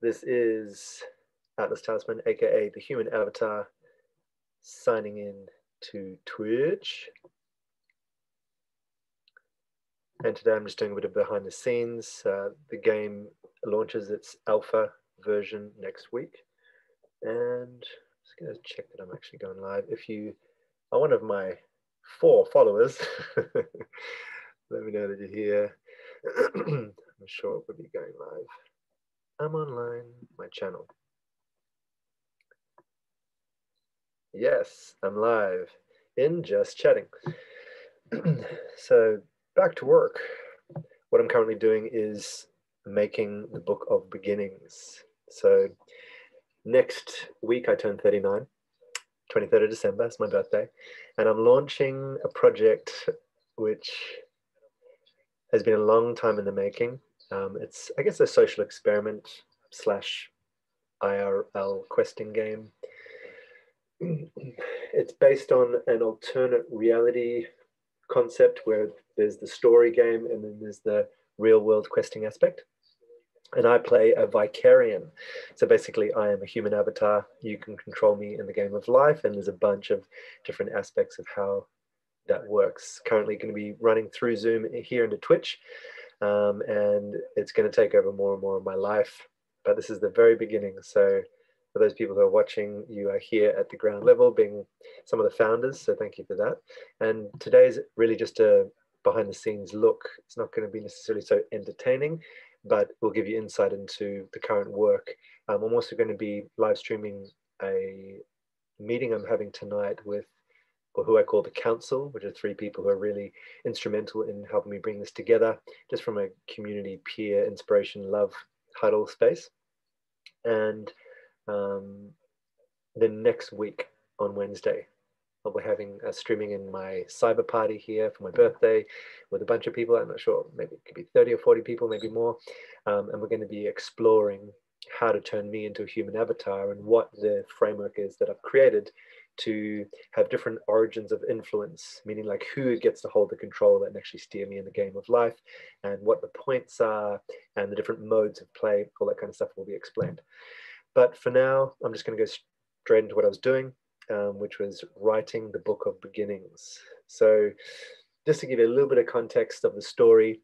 This is Atlas Talisman, aka the human avatar, signing in to Twitch. And today I'm just doing a bit of behind the scenes. Uh, the game launches its alpha version next week. And just going to check that I'm actually going live. If you are one of my four followers, let me know that you're here. I'm sure it will be going live. I'm online, my channel. Yes, I'm live in Just Chatting. so back to work. What I'm currently doing is making the Book of Beginnings. So next week I turn 39, 23rd of December, it's my birthday, and I'm launching a project which has been a long time in the making. Um, it's, I guess, a social experiment slash IRL questing game. It's based on an alternate reality concept where there's the story game and then there's the real world questing aspect. And I play a Vicarian. So basically, I am a human avatar. You can control me in the game of life, and there's a bunch of different aspects of how that works. Currently, going to be running through Zoom here into Twitch um, and it's going to take over more and more of my life. But this is the very beginning. So for those people who are watching, you are here at the ground level, being some of the founders. So thank you for that. And today is really just a behind the scenes look. It's not going to be necessarily so entertaining, but we'll give you insight into the current work. Um, I'm also going to be live streaming a meeting I'm having tonight with or who I call the council, which are three people who are really instrumental in helping me bring this together, just from a community, peer, inspiration, love huddle space. And um, then next week on Wednesday, I'll be having a streaming in my cyber party here for my birthday with a bunch of people. I'm not sure, maybe it could be 30 or 40 people, maybe more. Um, and we're going to be exploring how to turn me into a human avatar and what the framework is that I've created to have different origins of influence, meaning like who gets to hold the control and actually steer me in the game of life, and what the points are, and the different modes of play, all that kind of stuff will be explained. But for now, I'm just going to go straight into what I was doing, um, which was writing the book of beginnings. So, just to give you a little bit of context of the story,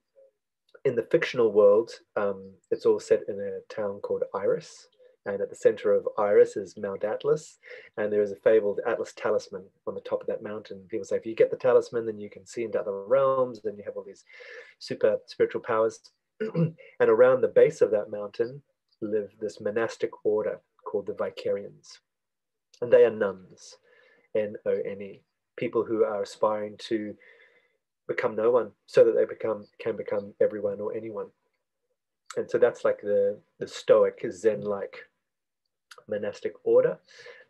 in the fictional world, um, it's all set in a town called Iris, and at the center of Iris is Mount Atlas. And there is a fabled Atlas talisman on the top of that mountain. People say if you get the talisman, then you can see into other realms, then you have all these super spiritual powers. and around the base of that mountain live this monastic order called the Vicarians. And they are nuns, N O N E, people who are aspiring to become no one so that they become can become everyone or anyone and so that's like the the stoic zen like monastic order.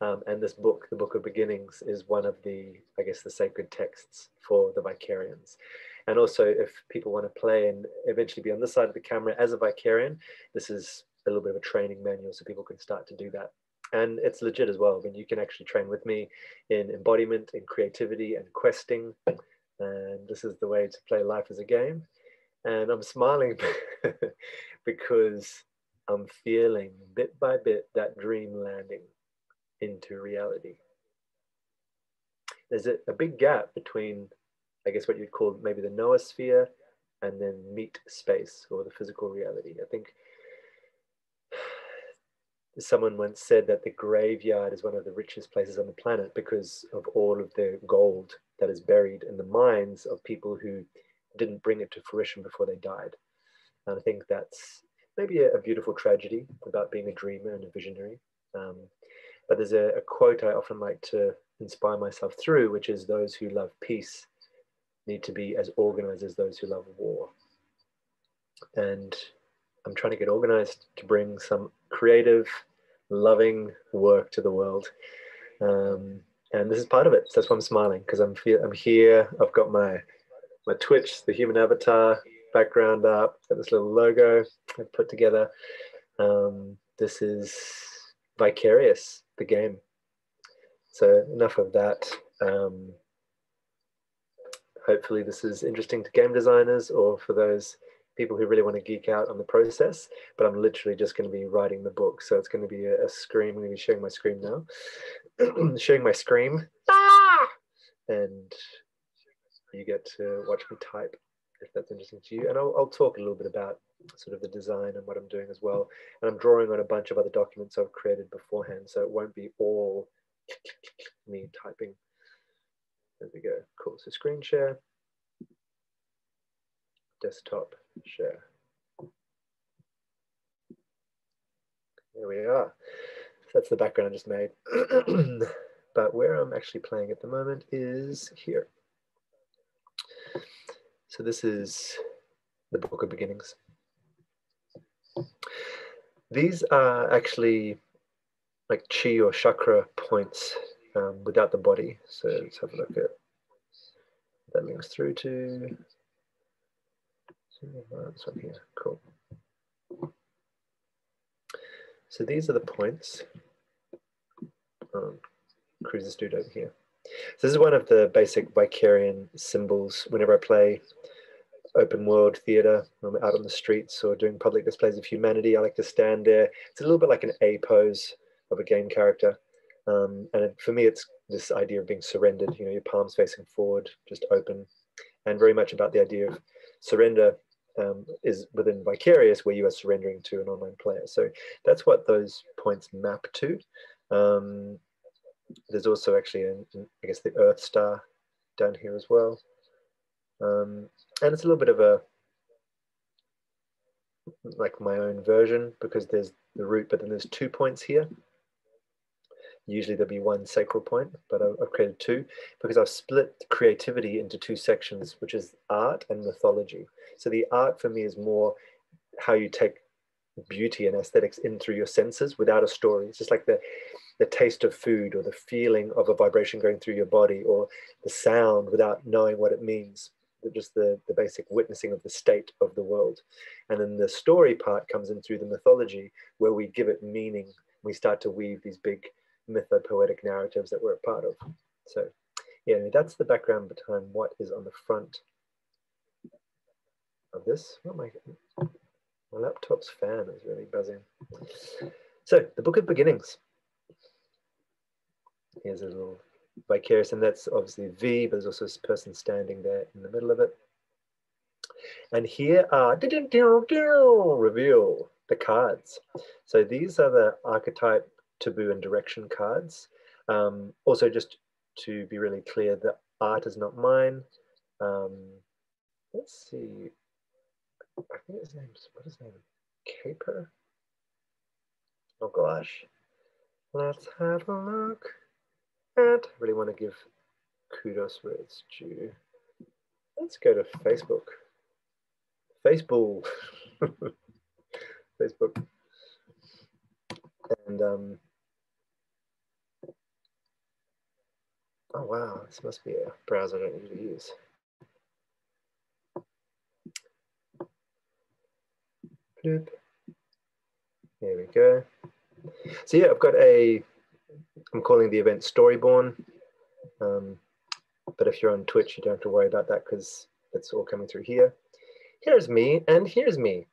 Um, and this book, the Book of Beginnings, is one of the, I guess, the sacred texts for the Vicarians. And also, if people want to play and eventually be on this side of the camera as a Vicarian, this is a little bit of a training manual so people can start to do that. And it's legit as well. I mean, you can actually train with me in embodiment, in creativity, and questing. And this is the way to play life as a game. And I'm smiling because I'm feeling bit by bit that dream landing into reality. There's a, a big gap between, I guess, what you'd call maybe the noosphere and then meat space or the physical reality. I think someone once said that the graveyard is one of the richest places on the planet because of all of the gold that is buried in the minds of people who didn't bring it to fruition before they died. And I think that's maybe a, a, beautiful tragedy about being a dreamer and a visionary. Um, but there's a, a, quote I often like to inspire myself through, which is those who love peace need to be as organized as those who love war. And I'm trying to get organized to bring some creative, loving work to the world. Um, and this is part of it. So that's why I'm smiling because I'm, I'm here. I've got my my Twitch, the human avatar, background up, got this little logo I put together. Um, this is Vicarious, the game. So enough of that. Um, hopefully this is interesting to game designers or for those people who really want to geek out on the process, but I'm literally just going to be writing the book. So it's going to be a, a scream. I'm going to be sharing my screen now, sharing my scream, ah! and you get to watch me type if that's interesting to you. And I'll, I'll talk a little bit about sort of the design and what I'm doing as well. And I'm drawing on a bunch of other documents I've created beforehand, so it won't be all me typing. There we go. Cool. So screen share, desktop share. There we are. That's the background I just made. but where I'm actually playing at the moment is here. So this is the Book of Beginnings. These are actually like chi or chakra points um, without the body. So let's have a look at that links through to this one here. Cool. So these are the points. Um, Cruiser Dude over here. So this is one of the basic Vicarian symbols whenever I play open world theatre, I'm out on the streets or doing public displays of humanity. I like to stand there. It's a little bit like an A pose of a game character. Um, and for me, it's this idea of being surrendered, you know, your palms facing forward, just open, and very much about the idea of surrender um, is within Vicarious, where you are surrendering to an online player. So that's what those points map to. Um, there's also actually, an, I guess, the Earth Star down here as well. Um, and it's a little bit of a like my own version because there's the root, but then there's two points here. Usually there'll be one sacral point, but I've created two because I've split creativity into two sections, which is art and mythology. So the art for me is more how you take beauty and aesthetics in through your senses without a story. It's just like the the taste of food or the feeling of a vibration going through your body or the sound without knowing what it means just the, the basic witnessing of the state of the world. And then the story part comes in through the mythology, where we give it meaning. We start to weave these big mythopoetic narratives that we're a part of. So, yeah, that's the background behind what is on the front of this. Oh my, my laptop's fan is really buzzing. So, the Book of Beginnings. Here's a little vicarious, and that's obviously V, but there's also this person standing there in the middle of it. And here are reveal the cards. So these are the archetype, taboo, and direction cards. Um, also, just to be really clear, the art is not mine. Um, let's see. I think his name's what is his name? Caper. Oh gosh. Let's have a look. And I really want to give kudos where it's due. Let's go to Facebook. Facebook. Facebook. And um, oh wow, this must be a browser I don't use. Bloop. We go. So yeah, I've got a I'm calling the event Storyborn. Um, but if you're on Twitch, you don't have to worry about that because it's all coming through here. Here's me and here's me.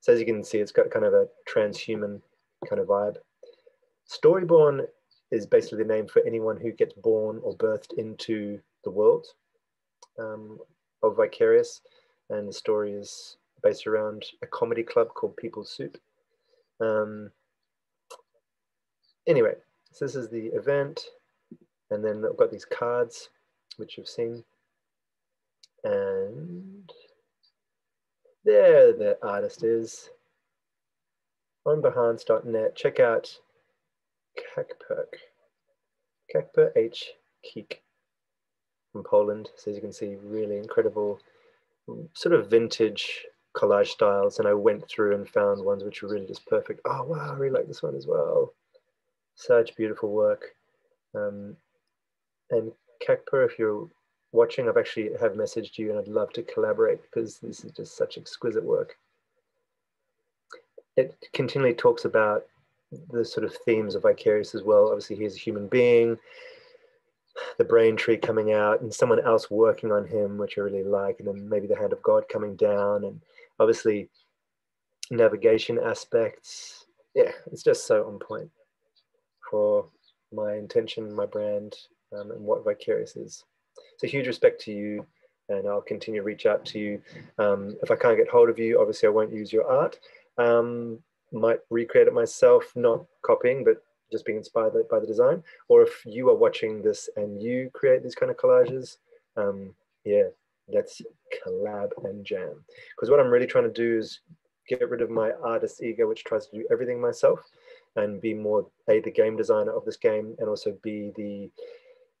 So as you can see, it's got kind of a transhuman kind of vibe. Storyborn is basically the name for anyone who gets born or birthed into the world um, of Vicarious. And the story is based around a comedy club called People's Soup. Um, anyway, so this is the event. And then I've got these cards, which you've seen. And there the artist is. On Behance.net, check out Kekperk. Kekper H. Keek from Poland. So as you can see, really incredible sort of vintage collage styles. And I went through and found ones which were really just perfect. Oh, wow, I really like this one as well such beautiful work. Um, and Kekper, if you're watching, I've actually have messaged you and I'd love to collaborate because this is just such exquisite work. It continually talks about the sort of themes of Vicarious as well. Obviously, he's a human being, the brain tree coming out, and someone else working on him, which I really like, and then maybe the hand of God coming down. And obviously navigation aspects. Yeah, it's just so on point for my intention, my brand, um, and what Vicarious is. So huge respect to you, and I'll continue to reach out to you. Um, if I can't get hold of you, obviously I won't use your art. Um, might recreate it myself, not copying, but just being inspired by the design. Or if you are watching this and you create these kind of collages, um, yeah, let's collab and jam. Because what I'm really trying to do is get rid of my artist ego, which tries to do everything myself, and be more a the game designer of this game, and also be the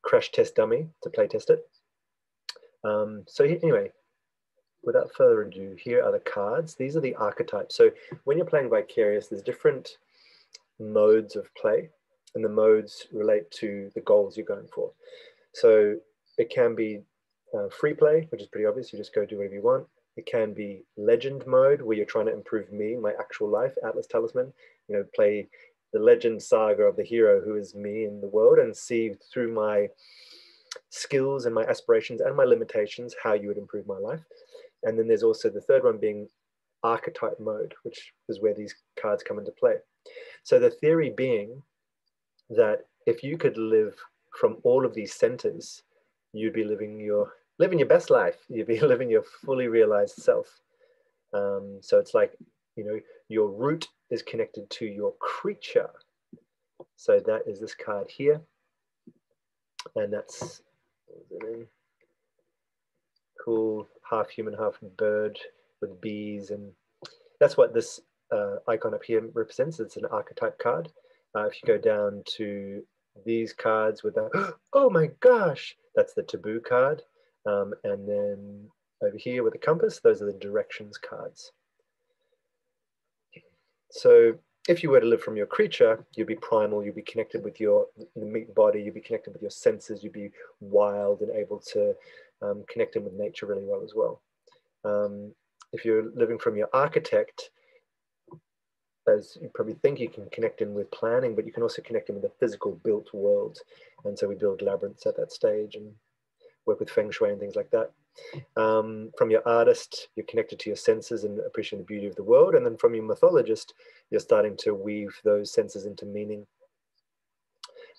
crash test dummy to play test it. Um, so anyway, without further ado, here are the cards. These are the archetypes. So when you're playing Vicarious, there's different modes of play, and the modes relate to the goals you're going for. So it can be uh, free play, which is pretty obvious. You just go do whatever you want. It can be legend mode, where you're trying to improve me, my actual life, Atlas Talisman. You know, play the legend saga of the hero who is me in the world and see through my skills and my aspirations and my limitations how you would improve my life. And then there's also the third one being archetype mode, which is where these cards come into play. So the theory being that if you could live from all of these centers, you'd be living your living your best life. You'd be living your fully realized self. Um, so it's like you know your root is connected to your creature. So that is this card here, and that's cool half human, half bird with bees, and that's what this uh, icon up here represents. It's an archetype card. Uh, if you go down to these cards with that, oh my gosh, that's the taboo card. Um, and then over here with the compass, those are the directions cards. So if you were to live from your creature, you'd be primal, you'd be connected with your meat body, you'd be connected with your senses, you'd be wild and able to um, connect in with nature really well as well. Um, if you're living from your architect, as you probably think you can connect in with planning, but you can also connect in with the physical built world. And so we build labyrinths at that stage and work with feng shui and things like that. Um, from your artist, you're connected to your senses and appreciating the beauty of the world. And then from your mythologist, you're starting to weave those senses into meaning.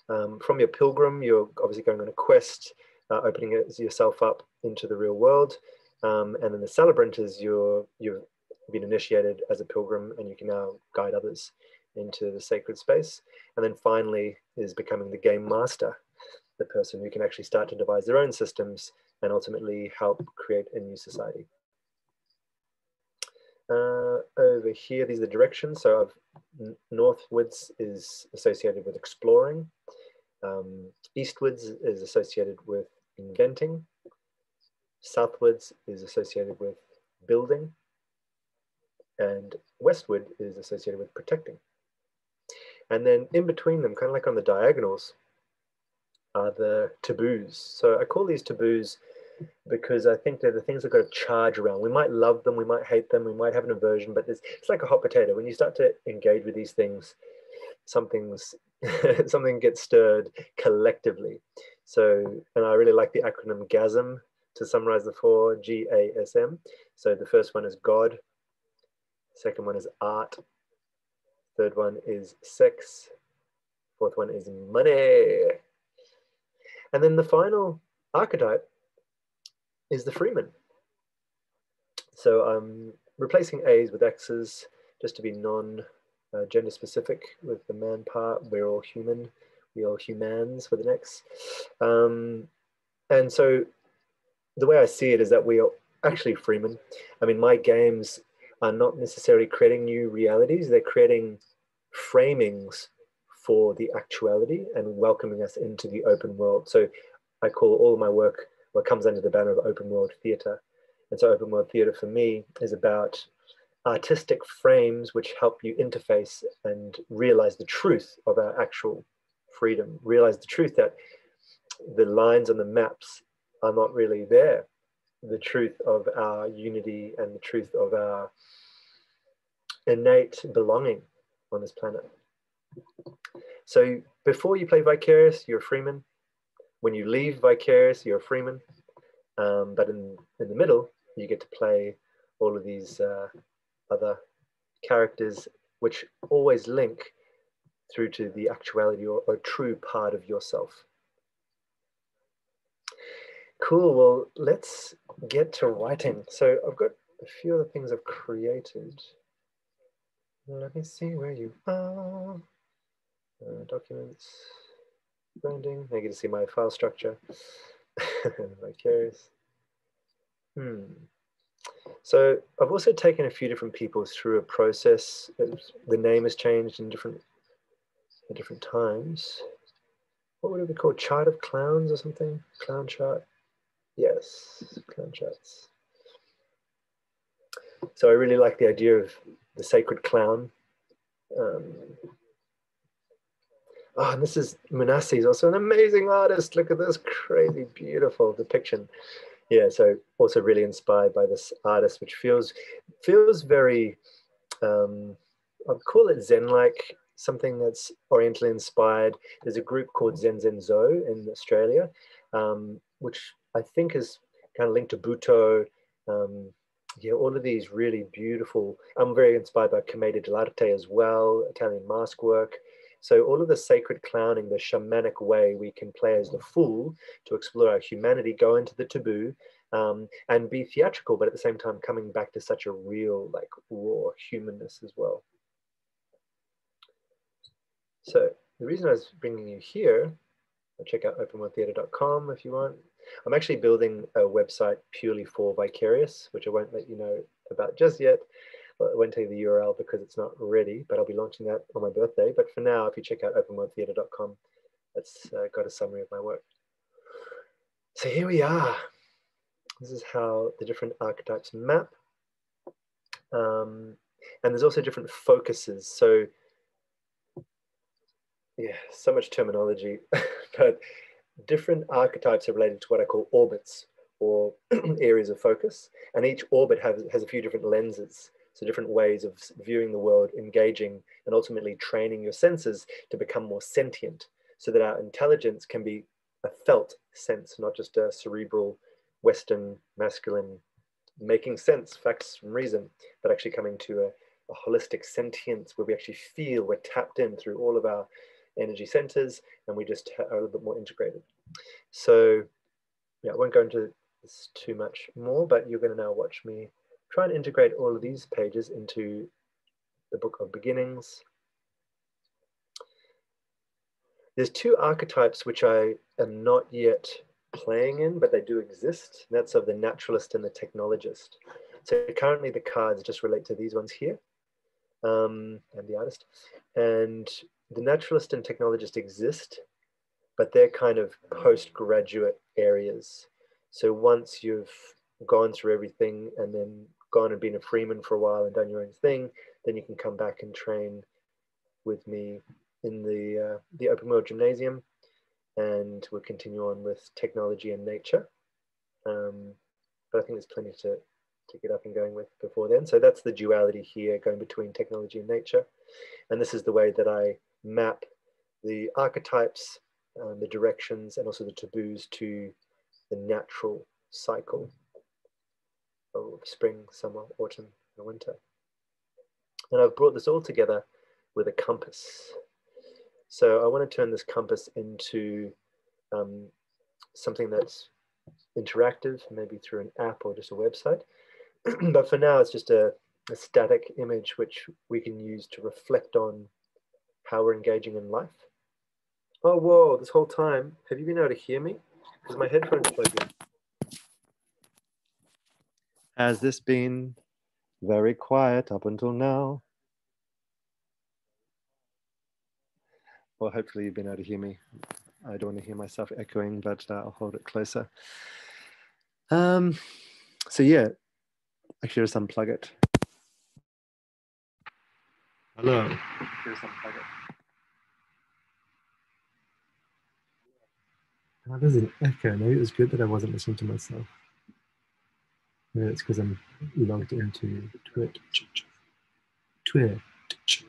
Um, from your pilgrim, you're obviously going on a quest, uh, opening yourself up into the real world. Um, and then the celebrant is your, you've been initiated as a pilgrim and you can now guide others into the sacred space. And then finally is becoming the game master, the person who can actually start to devise their own systems and ultimately help create a new society. Uh, over here, these are the directions. So northwards is associated with exploring. Um, eastwards is associated with inventing. Southwards is associated with building. And westward is associated with protecting. And then in between them, kind of like on the diagonals, are the taboos. So I call these taboos because I think they're the things that got to charge around. We might love them, we might hate them, we might have an aversion, but it's, like a hot potato. When you start to engage with these things, something's something gets stirred collectively. So, and I really like the acronym GASM to summarize the four G A S M. So the first one is God, second one is art, third one is sex, fourth one is money. And then the final archetype is the freeman. So I'm replacing A's with X's just to be non uh, gender specific with the man part. We're all human. We all humans for the next. Um, and so the way I see it is that we are actually freemen. I mean, my games are not necessarily creating new realities, they're creating framings for the actuality and welcoming us into the open world. So I call all my work what comes under the banner of open world theatre. And so open world theatre for me is about artistic frames which help you interface and realize the truth of our actual freedom, realize the truth that the lines on the maps are not really there, the truth of our unity and the truth of our innate belonging on this planet. So before you play Vicarious, you're a freeman when you leave Vicarious, you're a freeman. Um, but in, in the middle, you get to play all of these uh, other characters, which always link through to the actuality or, or true part of yourself. Cool. Well, let's get to writing. So I've got a few other things I've created. Let me see where you are. Uh, documents, branding. I get to see my file structure. Vicarious. Hmm. So I've also taken a few different people through a process. The name has changed in different at different times. What would it be called? Chart of clowns or something? Clown chart. Yes, clown charts. So I really like the idea of the sacred clown. Um, oh, and this is Munassi is also an amazing artist. Look at this crazy, beautiful depiction. Yeah, so also really inspired by this artist, which feels feels very, um, I'd call it Zen-like, something that's Orientally inspired. There's a group called Zen Zen Zo in Australia, um, which I think is kind of linked to Butoh. Um, yeah, all of these really beautiful. I'm very inspired by Commedia dell'arte as well, Italian mask work. So all of the sacred clowning, the shamanic way we can play as the fool to explore our humanity, go into the taboo, um, and be theatrical, but at the same time coming back to such a real, like raw humanness as well. So the reason I was bringing you here, check out openworldtheatre.com if you want. I'm actually building a website purely for Vicarious, which I won't let you know about just yet. I won't tell you the URL because it's not ready, but I'll be launching that on my birthday. But for now, if you check out openworldtheatre.com, that's uh, got a summary of my work. So here we are. This is how the different archetypes map. Um, and there's also different focuses. So yeah, so much terminology, but different archetypes are related to what I call orbits or areas of focus. And each orbit has, has a few different lenses. So different ways of viewing the world, engaging, and ultimately training your senses to become more sentient so that our intelligence can be a felt sense, not just a cerebral, Western, masculine, making sense, facts from reason, but actually coming to a, a holistic sentience where we actually feel we're tapped in through all of our energy centers and we just are a little bit more integrated. So yeah, I won't go into this too much more, but you're going to now watch me try and integrate all of these pages into the Book of Beginnings. There's two archetypes which I am not yet playing in, but they do exist. That's of the naturalist and the technologist. So currently the cards just relate to these ones here um, and the artist. And the naturalist and technologist exist, but they're kind of postgraduate areas. So once you've gone through everything and then gone and been a freeman for a while and done your own thing, then you can come back and train with me in the uh, the open world gymnasium, and we'll continue on with technology and nature. Um, but I think there's plenty to to get up and going with before then. So that's the duality here, going between technology and nature, and this is the way that I map the archetypes, um, the directions, and also the taboos to the natural cycle of spring, summer, autumn, and winter. And I've brought this all together with a compass. So I want to turn this compass into um, something that's interactive, maybe through an app or just a website. but for now, it's just a, a static image which we can use to reflect on how we're engaging in life. Oh, whoa, this whole time, have you been able to hear me? Because my headphones plugged in. Has this been very quiet up until now? Well, hopefully you've been able to hear me. I don't want to hear myself echoing, but uh, I'll hold it closer. Um, so yeah, actually just unplug it. Hello. Just unplug it. How does it echo? Maybe it was good that I wasn't listening to myself. Maybe it's because I'm logged into. Twitch. Twitch.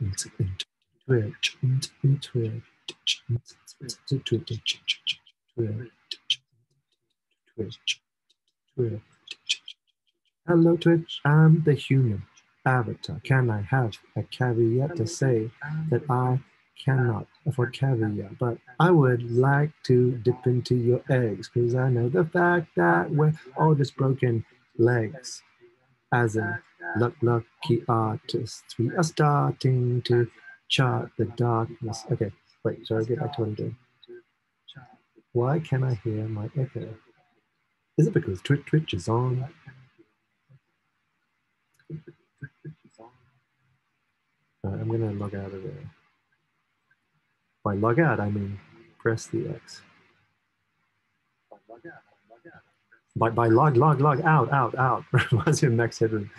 Twitch. Twitch. Hello, Twitch. I'm the human avatar. Can I have a caveat to say that I cannot afford caviar, but I would like to dip into your eggs because I know the fact that we're all just broken legs. As luck, lucky artists, we are starting to chart the darkness. Okay, wait, sorry, get back to what I'm doing. Why can I hear my echo? Is it because Twitch, Twitch is on? I'm gonna log out of there. By log out, I mean press the X. By, by by log, log, log, out, out, out. Reminds me of Max Headroom.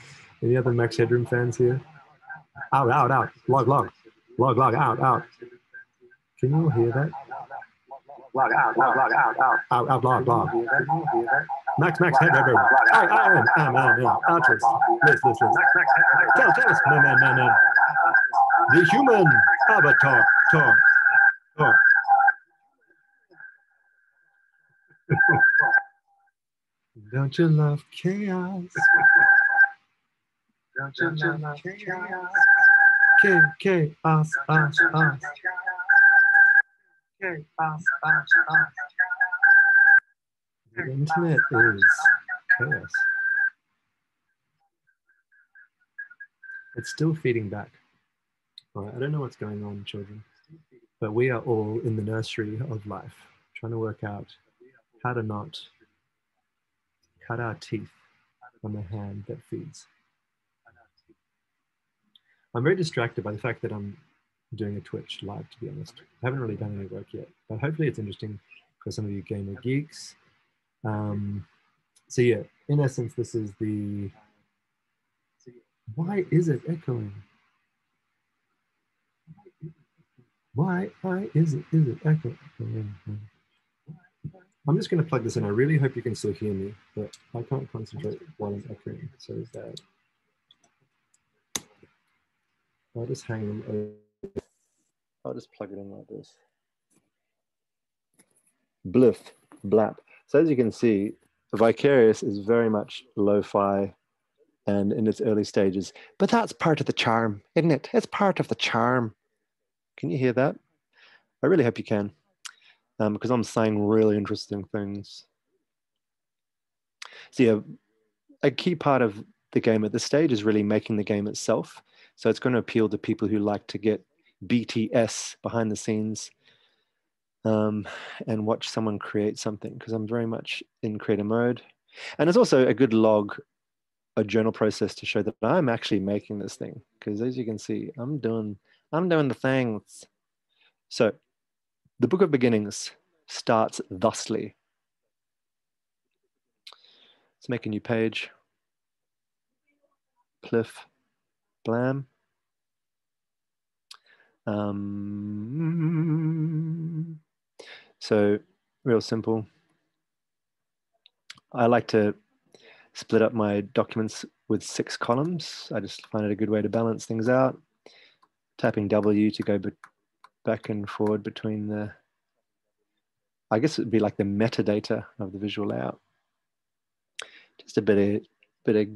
Any other Max Headroom fans here? Out, out, out. Log, log. Log, log, out, out. Can you hear that? Log, out, log, log, out, out. Out, out, log, log. Max, Max Headroom. I, I am, am, am, am. Artist. Liz, Liz, Liz. Tell, tell us, man, man, man, man. The human avatar, talk, talk. Don't you love chaos? Don't you love chaos? K, K, us, us, us. Us. The internet is chaos. It's still feeding back. Right, I don't know what's going on, children, but we are all in the nursery of life, trying to work out how to not cut our teeth on the hand that feeds. I'm very distracted by the fact that I'm doing a Twitch live, to be honest. I haven't really done any work yet, but hopefully it's interesting for some of you gamer geeks. Um, so yeah, in essence, this is the, why is it echoing? Why, why is it, is it echoing? I'm just going to plug this in. I really hope you can still hear me, but I can't concentrate while I'm echoing. So is that. I'll just hang them over. I'll just plug it in like this. Bliff, blap. So as you can see, Vicarious is very much lo-fi and in its early stages, but that's part of the charm, isn't it? It's part of the charm. Can you hear that? I really hope you can um, because I'm saying really interesting things. So yeah, a key part of the game at this stage is really making the game itself. So it's going to appeal to people who like to get BTS behind the scenes um, and watch someone create something because I'm very much in creator mode. And it's also a good log, a journal process to show that I'm actually making this thing because as you can see, I'm doing, I'm doing the things. So the Book of Beginnings starts thusly. Let's make a new page. Cliff blam. Um, so real simple. I like to split up my documents with six columns. I just find it a good way to balance things out. Tapping W to go back and forward between the, I guess it'd be like the metadata of the visual layout. Just a bit of, bit of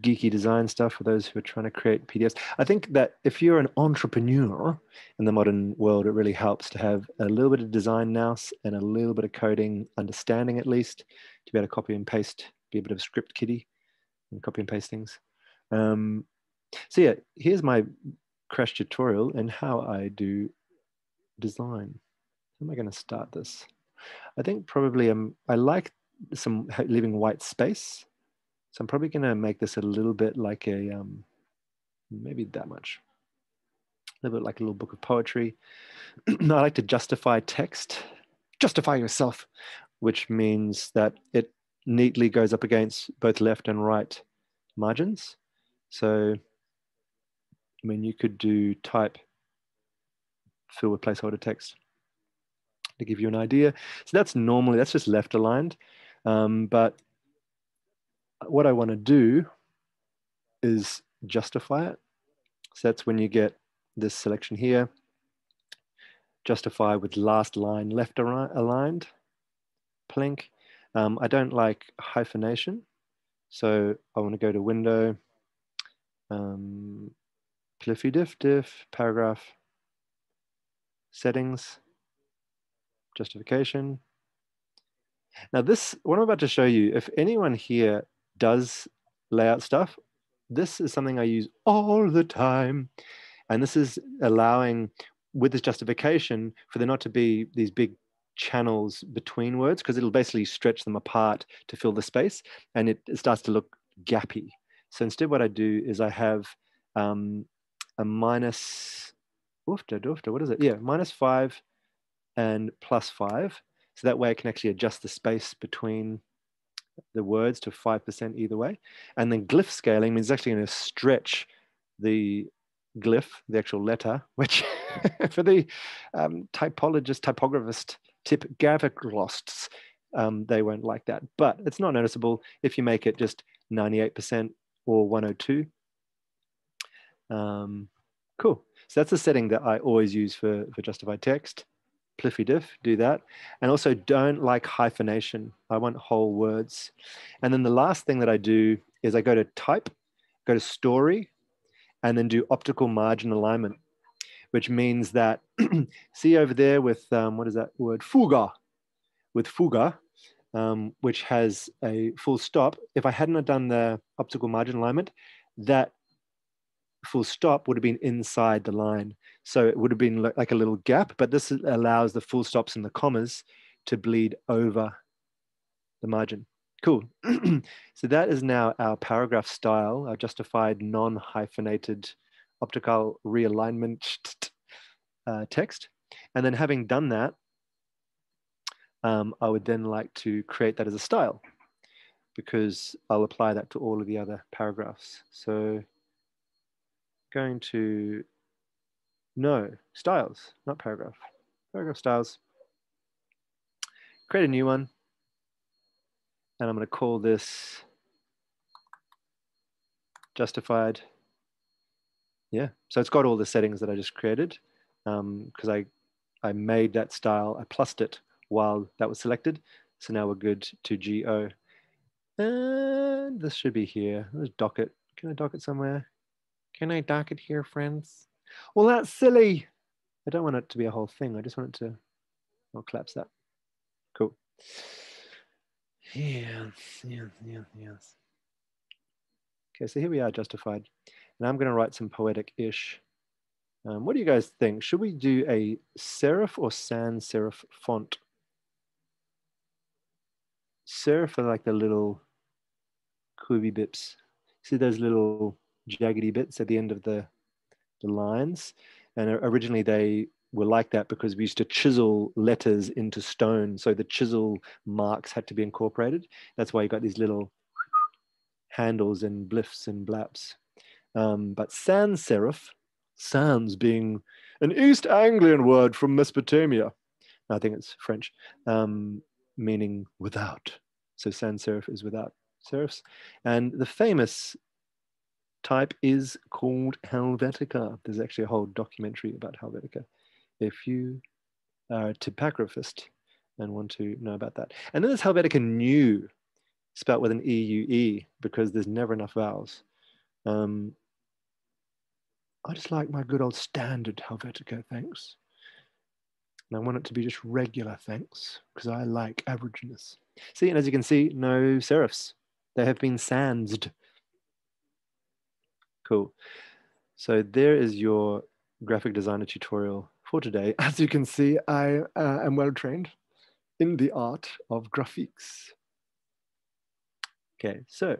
geeky design stuff for those who are trying to create PDFs. I think that if you're an entrepreneur in the modern world, it really helps to have a little bit of design nous and a little bit of coding, understanding at least, to be able to copy and paste, be a bit of script kiddie and copy and paste things. Um, so yeah, here's my crash tutorial and how I do design. How am I going to start this? I think probably um, I like some leaving white space. So I'm probably going to make this a little bit like a, um, maybe that much. A little bit like a little book of poetry. I like to justify text. Justify yourself, which means that it neatly goes up against both left and right margins. So I mean, you could do type fill with placeholder text to give you an idea. So that's normally, that's just left aligned. Um, but what I want to do is justify it. So that's when you get this selection here, justify with last line left aligned, plink. Um, I don't like hyphenation. So I want to go to window, um, pliffy diff diff, paragraph, settings, justification. Now this, what I'm about to show you, if anyone here does layout stuff, this is something I use all the time. And this is allowing, with this justification, for there not to be these big channels between words, because it'll basically stretch them apart to fill the space, and it, it starts to look gappy. So instead what I do is I have um, a minus, oofta, doofta, what is it? Yeah, minus five and plus five. So that way I can actually adjust the space between the words to 5% either way. And then glyph scaling means actually going to stretch the glyph, the actual letter, which for the um, typologist, typographist, typographists, um, they won't like that. But it's not noticeable if you make it just 98% or 102. Um, cool. So that's a setting that I always use for, for justified text pliffy diff, do that. And also don't like hyphenation. I want whole words. And then the last thing that I do is I go to type, go to story, and then do optical margin alignment, which means that, see over there with, um, what is that word? Fuga, with fuga, um, which has a full stop. If I hadn't done the optical margin alignment, that full stop would have been inside the line. So it would have been like a little gap, but this allows the full stops and the commas to bleed over the margin. Cool. so that is now our paragraph style, our justified non-hyphenated optical realignment uh, text. And then having done that, um, I would then like to create that as a style because I'll apply that to all of the other paragraphs. So going to, no, styles, not paragraph, paragraph styles. Create a new one. And I'm going to call this justified. Yeah, so it's got all the settings that I just created because um, I, I made that style, I plussed it while that was selected. So now we're good to GO. And this should be here. Let's dock it. Can I dock it somewhere? Can I dock it here, friends? Well, that's silly. I don't want it to be a whole thing. I just want it to, I'll collapse that. Cool. Yes, yes, yes, yes. Okay, so here we are justified. And I'm gonna write some poetic-ish. Um, what do you guys think? Should we do a serif or sans serif font? Serif are like the little kubi bips. See those little jaggedy bits at the end of the, the lines. And originally they were like that because we used to chisel letters into stone. So the chisel marks had to be incorporated. That's why you got these little handles and bliffs and blaps. Um, but sans serif, sans being an East Anglian word from Mesopotamia. I think it's French, um, meaning without. So sans serif is without serifs. And the famous type is called Helvetica. There's actually a whole documentary about Helvetica. If you are a typographist and want to know about that. And then there's Helvetica Neue, spelt with an E-U-E, because there's never enough vowels. Um, I just like my good old standard Helvetica, thanks. And I want it to be just regular thanks, because I like averageness. See, and as you can see, no serifs. They have been sansed Cool. So there is your graphic designer tutorial for today. As you can see, I uh, am well trained in the art of graphics. Okay, so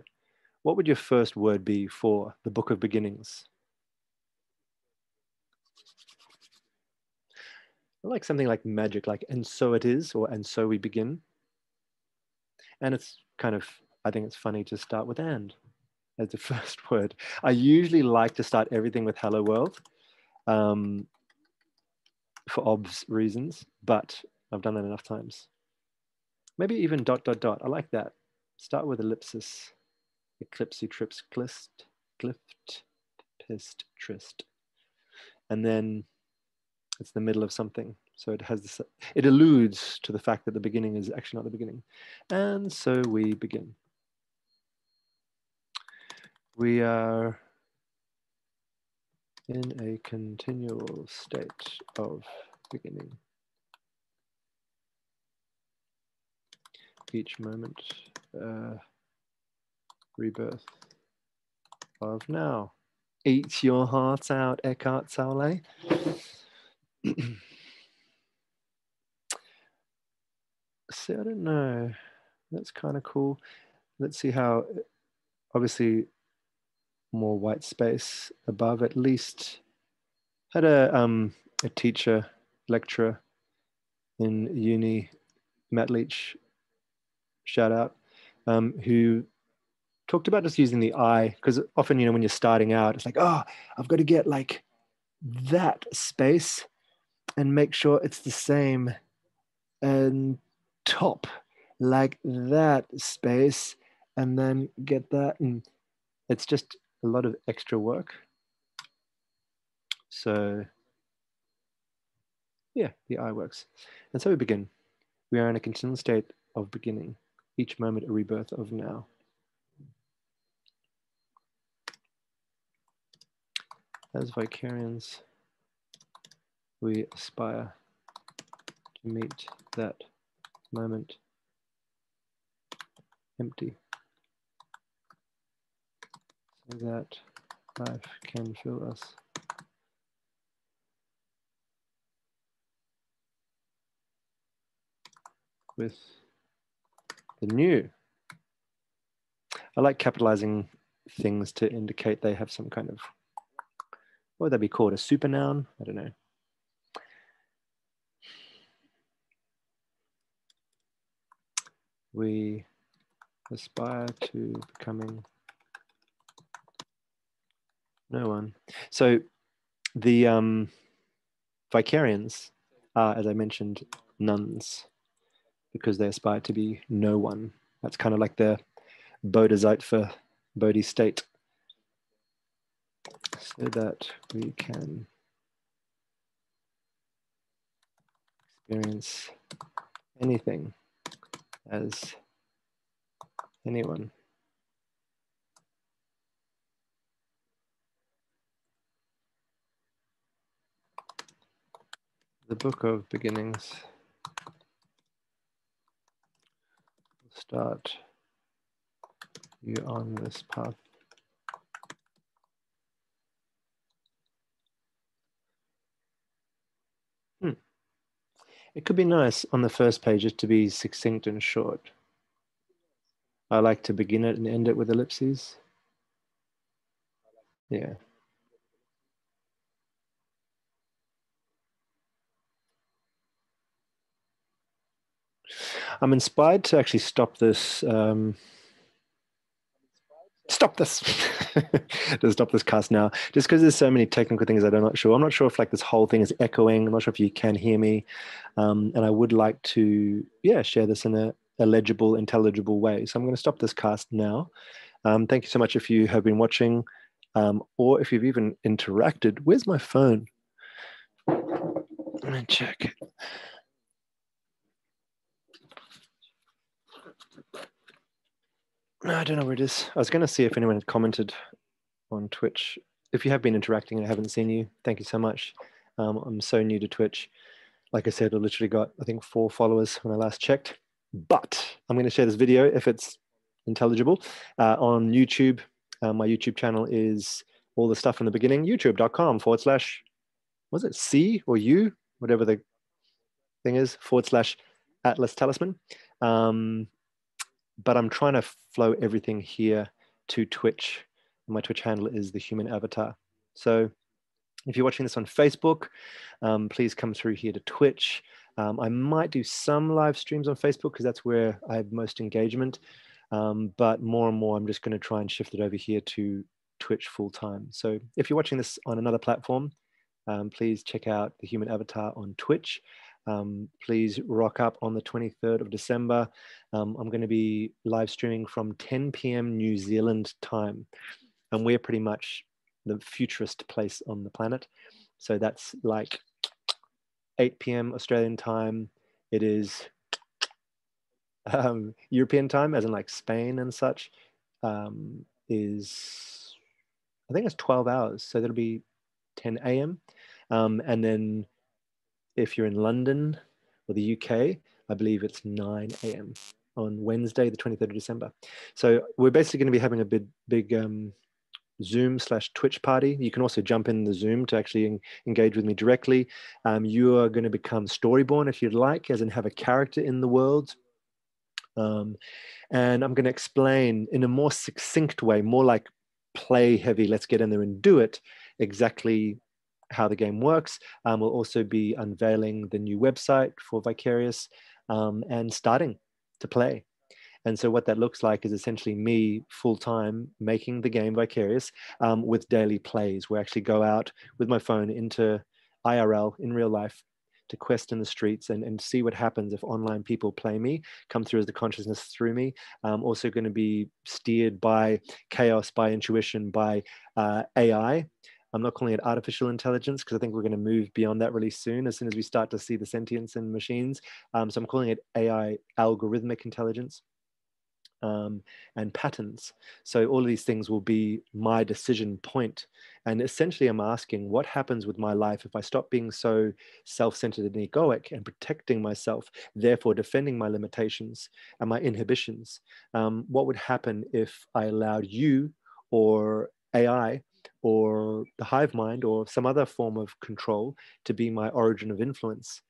what would your first word be for the Book of Beginnings? I like something like magic, like and so it is, or and so we begin. And it's kind of, I think it's funny to start with and as the first word. I usually like to start everything with hello world um, for obs reasons, but I've done that enough times. Maybe even dot, dot, dot. I like that. Start with ellipsis. Eclipsy trips clist, clift, pist, trist. And then it's the middle of something. So it has this, it alludes to the fact that the beginning is actually not the beginning. And so we begin. We are in a continual state of beginning. Each moment, uh, rebirth of now. Eat your heart out, Eckhart Tolle. See, I don't know. That's kind of cool. Let's see how, obviously, more white space above. At least had a um a teacher lecturer in uni, Matt Leach, shout out, um, who talked about just using the eye because often you know when you're starting out, it's like oh I've got to get like that space and make sure it's the same and top like that space and then get that and it's just a lot of extra work. So yeah the eye works. And so we begin. We are in a continual state of beginning. Each moment a rebirth of now. As vicarians we aspire to meet that moment empty that life can fill us. with the new. I like capitalizing things to indicate they have some kind of, what would that be called? A super noun? I don't know. we aspire to becoming no one. So the um, Vicarians are, as I mentioned, nuns because they aspire to be no one. That's kind of like the Bodhisattva Bodhi state. So that we can experience anything as anyone. The Book of Beginnings start you on this path. Hmm. It could be nice on the first page just to be succinct and short. I like to begin it and end it with ellipses. Yeah. I'm inspired to actually stop this um, stop this to stop this cast now. Just because there's so many technical things that i'm not sure. I'm not sure if like this whole thing is echoing. I'm not sure if you can hear me. Um, and i would like to yeah share this in a, a legible intelligible way. So i'm going to stop this cast now. Um, thank you so much if you have been watching um, or if you've even interacted where's my phone. Let me check I don't know where it is. I was going to see if anyone had commented on Twitch. If you have been interacting and I haven't seen you, thank you so much. Um, I'm so new to Twitch. Like I said, I literally got, I think, four followers when I last checked. But I'm going to share this video if it's intelligible uh, on YouTube. Uh, my YouTube channel is all the stuff in the beginning, youtube.com forward slash, was it C or U, whatever the thing is, forward slash Atlas Talisman. Um, but I'm trying to flow everything here to Twitch. My Twitch handle is the human avatar. So if you're watching this on Facebook, um, please come through here to Twitch. Um, I might do some live streams on Facebook because that's where I have most engagement. Um, but more and more, I'm just going to try and shift it over here to Twitch full time. So if you're watching this on another platform, um, please check out the human avatar on Twitch. Um, please rock up on the 23rd of December. Um, I'm going to be live streaming from 10 p.m. New Zealand time. And we're pretty much the futurist place on the planet. So that's like 8 p.m. Australian time. It is um, European time, as in like Spain and such, um, is I think it's 12 hours. So that'll be 10 a.m. Um, and then if you're in London or the UK, I believe it's 9 a.m. on Wednesday, the 23rd of December. So we're basically going to be having a big, big um, Zoom slash Twitch party. You can also jump in the Zoom to actually en- engage with me directly. Um, you are going to become Storyborn if you'd like, as in have a character in the world. Um, and I'm going to explain in a more succinct way, more like play heavy, let's get in there and do it, exactly how the game works. Um, we'll also be unveiling the new website for Vicarious um, and starting to play. And so what that looks like is essentially me full time making the game Vicarious um, with daily plays. We actually go out with my phone into IRL in real life to quest in the streets and, and see what happens if online people play me, come through as the consciousness through me. Um, also going to be steered by chaos, by intuition, by uh, AI. I'm not calling it artificial intelligence because I think we're going to move beyond that really soon as soon as we start to see the sentience in machines. Um, so I'm calling it AI algorithmic intelligence um, and patterns. So all of these things will be my decision point. And essentially, I'm asking what happens with my life if I stop being so self centered and egoic and protecting myself, therefore defending my limitations and my inhibitions? Um, what would happen if I allowed you or AI or the hive mind or some other form of control to be my origin of influence?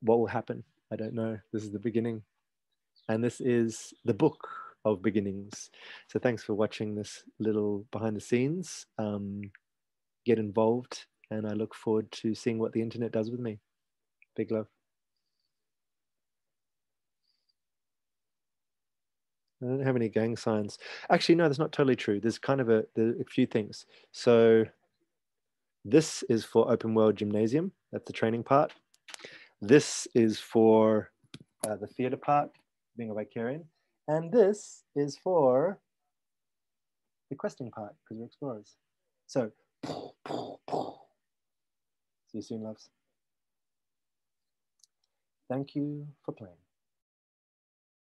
What will happen? I don't know. This is the beginning. And this is the book of beginnings. So thanks for watching this little behind the scenes. Um, get involved, and I look forward to seeing what the internet does with me. Big love. I don't have any gang signs. Actually, no, that's not totally true. There's kind of a, a few things. So this is for open world gymnasium. That's the training part. This is for uh, the theater part being a Vicarian. And this is for the questing part, because we're explorers. So, see you soon, loves. Thank you for playing.